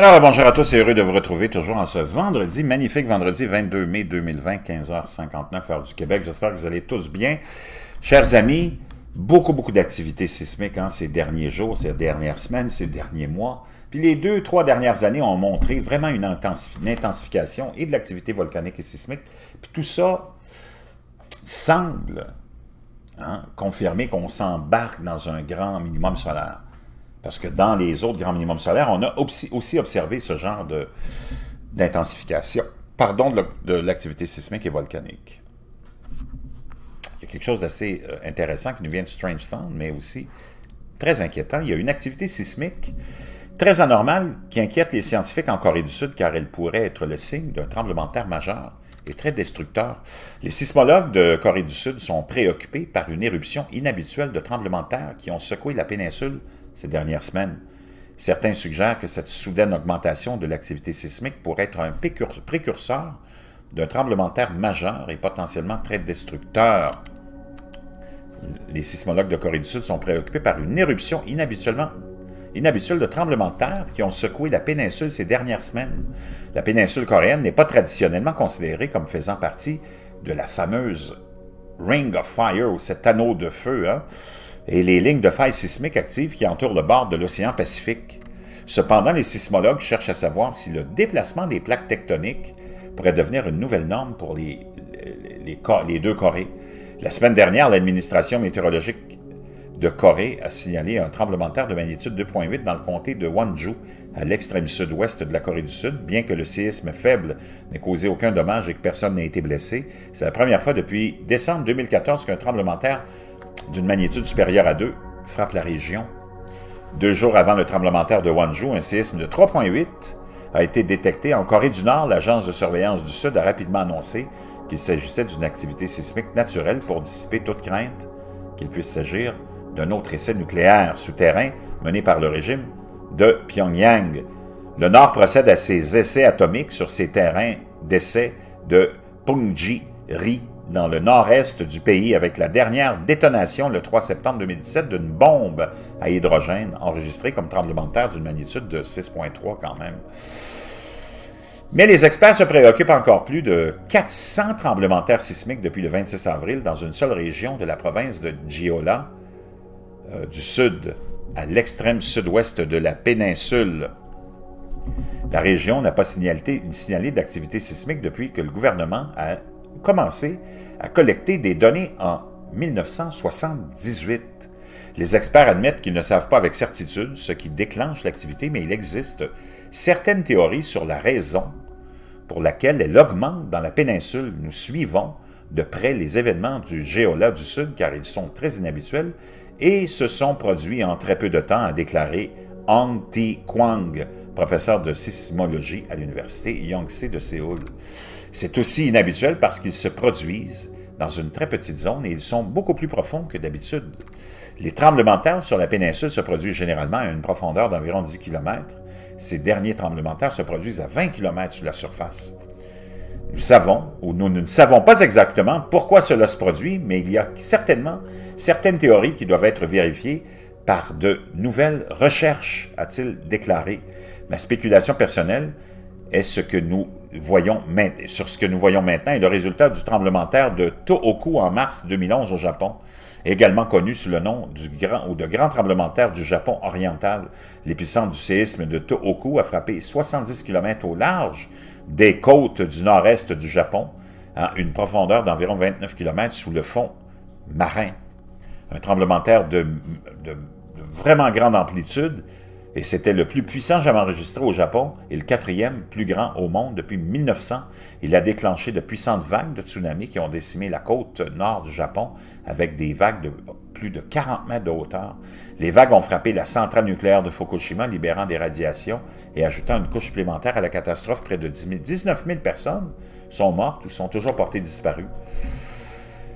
Alors, bonjour à tous et heureux de vous retrouver toujours en ce vendredi, magnifique vendredi 22 mai 2020, 15h59, heure du Québec. J'espère que vous allez tous bien. Chers amis, beaucoup, beaucoup d'activités sismiques hein, ces derniers jours, ces dernières semaines, ces derniers mois. Puis les deux, trois dernières années ont montré vraiment une, intensification et de l'activité volcanique et sismique. Puis tout ça semble hein, confirmer qu'on s'embarque dans un grand minimum solaire. Parce que dans les autres grands minimums solaires, on a aussi observé ce genre d'intensification, pardon, de l'activité sismique et volcanique. Il y a quelque chose d'assez euh, intéressant qui nous vient de Strange Sound, mais aussi très inquiétant. Il y a une activité sismique très anormale qui inquiète les scientifiques en Corée du Sud car elle pourrait être le signe d'un tremblement de terre majeur et très destructeur. Les sismologues de Corée du Sud sont préoccupés par une éruption inhabituelle de tremblements de terre qui ont secoué la péninsule ces dernières semaines. Certains suggèrent que cette soudaine augmentation de l'activité sismique pourrait être un précurseur d'un tremblement de terre majeur et potentiellement très destructeur. Les sismologues de Corée du Sud sont préoccupés par une éruption inhabituellement inhabituelle de tremblements de terre qui ont secoué la péninsule ces dernières semaines. La péninsule coréenne n'est pas traditionnellement considérée comme faisant partie de la fameuse Ring of Fire, ou cet anneau de feu, hein, et les lignes de faille sismiques actives qui entourent le bord de l'océan Pacifique. Cependant, les sismologues cherchent à savoir si le déplacement des plaques tectoniques pourrait devenir une nouvelle norme pour les, les, deux Corées. La semaine dernière, l'administration météorologique de Corée a signalé un tremblement de terre de magnitude 2.8 dans le comté de Wonju, à l'extrême sud-ouest de la Corée du Sud, bien que le séisme faible n'ait causé aucun dommage et que personne n'ait été blessé. C'est la première fois depuis décembre 2014 qu'un tremblement de terre d'une magnitude supérieure à 2 frappe la région. Deux jours avant le tremblement de terre de Wanzhou, un séisme de 3.8 a été détecté en Corée du Nord. L'Agence de surveillance du Sud a rapidement annoncé qu'il s'agissait d'une activité sismique naturelle pour dissiper toute crainte qu'il puisse s'agir d'un autre essai nucléaire souterrain mené par le régime de Pyongyang. Le Nord procède à ses essais atomiques sur ses terrains d'essai de Punggye-ri dans le nord-est du pays avec la dernière détonation le 3 septembre 2017 d'une bombe à hydrogène enregistrée comme tremblement de terre d'une magnitude de 6.3 quand même. Mais les experts se préoccupent encore plus de 400 tremblements de terre sismiques depuis le 26 avril dans une seule région de la province de Giola, euh, du sud, à l'extrême sud-ouest de la péninsule. La région n'a pas signalé, signalé d'activité sismique depuis que le gouvernement a commencé à collecter des données en 1978. Les experts admettent qu'ils ne savent pas avec certitude ce qui déclenche l'activité, mais il existe certaines théories sur la raison pour laquelle elle augmente dans la péninsule. Nous suivons de près les événements du Géola du Sud car ils sont très inhabituels et se sont produits en très peu de temps, a déclaré Hong Ti professeur de sismologie à l'université Yonsei de Séoul. C'est aussi inhabituel parce qu'ils se produisent dans une très petite zone et ils sont beaucoup plus profonds que d'habitude. Les tremblements de terre sur la péninsule se produisent généralement à une profondeur d'environ 10 km. Ces derniers tremblements de terre se produisent à 20 km sur la surface. Nous savons, ou nous ne savons pas exactement pourquoi cela se produit, mais il y a certainement certaines théories qui doivent être vérifiées par de nouvelles recherches, a-t-il déclaré. Ma spéculation personnelle est ce que nous voyons sur ce que nous voyons maintenant est le résultat du tremblement de terre de Tohoku en mars 2011 au Japon, également connu sous le nom du grand ou de grand tremblement de terre du Japon oriental. L'épicentre du séisme de Tohoku a frappé 70 km au large des côtes du nord-est du Japon, à une profondeur d'environ 29 km sous le fond marin. Un tremblement de terre de vraiment grande amplitude et c'était le plus puissant jamais enregistré au Japon et le quatrième plus grand au monde depuis 1900. Il a déclenché de puissantes vagues de tsunami qui ont décimé la côte nord du Japon avec des vagues de plus de 40 mètres de hauteur. Les vagues ont frappé la centrale nucléaire de Fukushima, libérant des radiations et ajoutant une couche supplémentaire à la catastrophe. Près de 19 000 personnes sont mortes ou sont toujours portées disparues.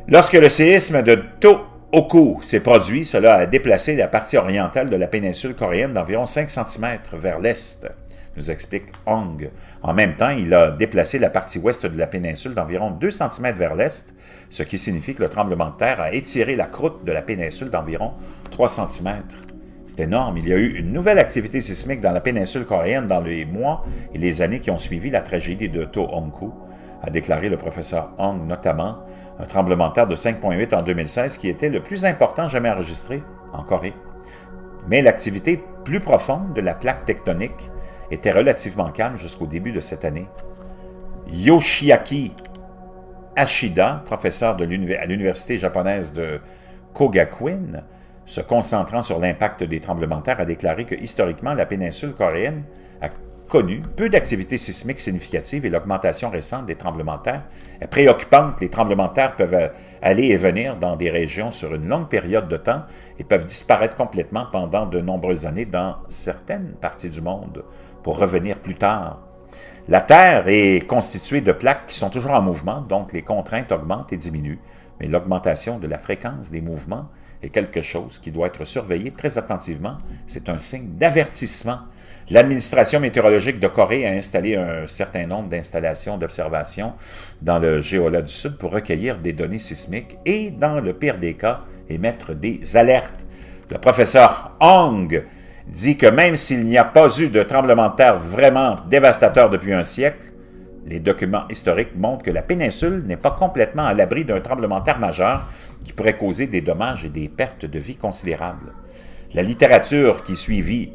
Lorsque le séisme de To Oku s'est produit, cela a déplacé la partie orientale de la péninsule coréenne d'environ 5 cm vers l'est, nous explique Hong. En même temps, il a déplacé la partie ouest de la péninsule d'environ 2 cm vers l'est, ce qui signifie que le tremblement de terre a étiré la croûte de la péninsule d'environ 3 cm. C'est énorme. Il y a eu une nouvelle activité sismique dans la péninsule coréenne dans les mois et les années qui ont suivi la tragédie de Tohoku, a déclaré le professeur Hong, notamment un tremblement de terre de 5,8 en 2016 qui était le plus important jamais enregistré en Corée. Mais l'activité plus profonde de la plaque tectonique était relativement calme jusqu'au début de cette année. Yoshiaki Ashida, professeur de à l'université japonaise de Kogakuin, se concentrant sur l'impact des tremblements de terre, a déclaré que historiquement, la péninsule coréenne a connu peu d'activités sismiques significatives et l'augmentation récente des tremblements de terre est préoccupante. Les tremblements de terre peuvent aller et venir dans des régions sur une longue période de temps et peuvent disparaître complètement pendant de nombreuses années dans certaines parties du monde pour revenir plus tard. La Terre est constituée de plaques qui sont toujours en mouvement, donc les contraintes augmentent et diminuent, mais l'augmentation de la fréquence des mouvements est quelque chose qui doit être surveillé très attentivement. C'est un signe d'avertissement. L'administration météorologique de Corée a installé un certain nombre d'installations d'observation dans le Géola du Sud pour recueillir des données sismiques et, dans le pire des cas, émettre des alertes. Le professeur Hong dit que même s'il n'y a pas eu de tremblement de terre vraiment dévastateur depuis un siècle, les documents historiques montrent que la péninsule n'est pas complètement à l'abri d'un tremblement de terre majeur qui pourrait causer des dommages et des pertes de vie considérables. La littérature qui suivit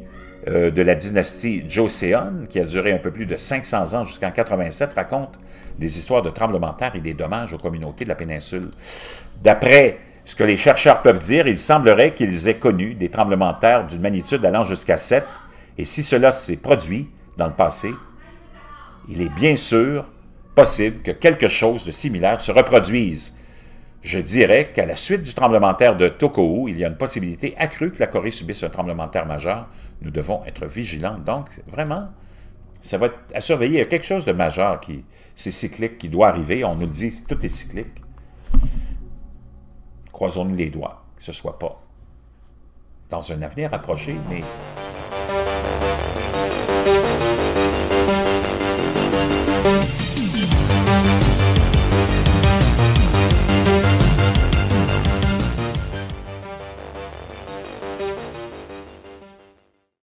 euh, de la dynastie Joseon, qui a duré un peu plus de 500 ans jusqu'en 87, raconte des histoires de tremblements de terre et des dommages aux communautés de la péninsule. D'après ce que les chercheurs peuvent dire, il semblerait qu'ils aient connu des tremblements de terre d'une magnitude allant jusqu'à 7, et si cela s'est produit dans le passé, il est bien sûr possible que quelque chose de similaire se reproduise je dirais qu'à la suite du tremblement de terre de Tokou, il y a une possibilité accrue que la Corée subisse un tremblement de terre majeur. Nous devons être vigilants. Donc, vraiment, ça va être à surveiller. Il y a quelque chose de majeur qui, c'est cyclique, qui doit arriver. On nous le dit, tout est cyclique. Croisons-nous les doigts, que ce ne soit pas dans un avenir approché, mais